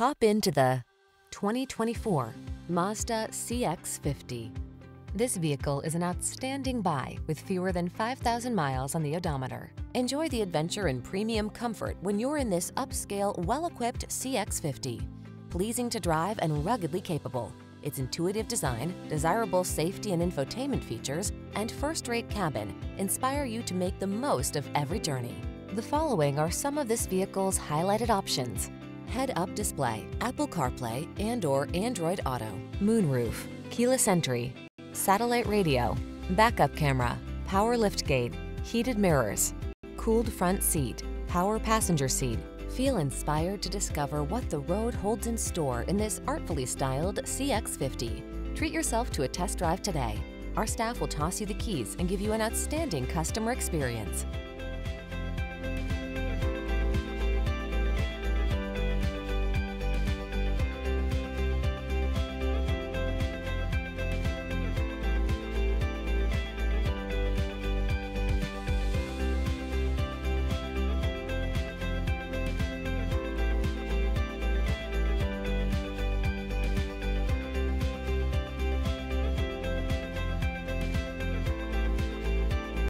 Hop into the 2024 Mazda CX-50. This vehicle is an outstanding buy with fewer than 5,000 miles on the odometer. Enjoy the adventure and premium comfort when you're in this upscale, well-equipped CX-50. Pleasing to drive and ruggedly capable, its intuitive design, desirable safety and infotainment features, and first-rate cabin inspire you to make the most of every journey. The following are some of this vehicle's highlighted options. Head-up display, Apple CarPlay and or Android Auto, moonroof, keyless entry, satellite radio, backup camera, power liftgate, heated mirrors, cooled front seat, power passenger seat. Feel inspired to discover what the road holds in store in this artfully styled CX-50. Treat yourself to a test drive today. Our staff will toss you the keys and give you an outstanding customer experience.